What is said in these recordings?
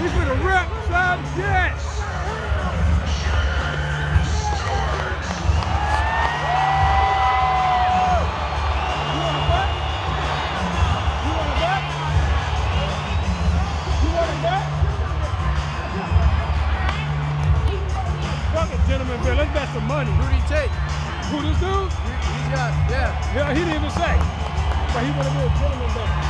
He's gonna rip some shit. You want a bet? You want a bet? You want a bet? Fuck it, gentlemen. Let's bet some money. Who'd he take? Who this dude? He, he's got, yeah. Yeah, he didn't even say. But he wanna be a gentleman bet.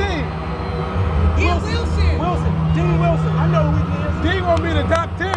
Number 15? Wilson. Wilson. Dean Wilson. I know who he is. Dean gonna be the top 10. Hey,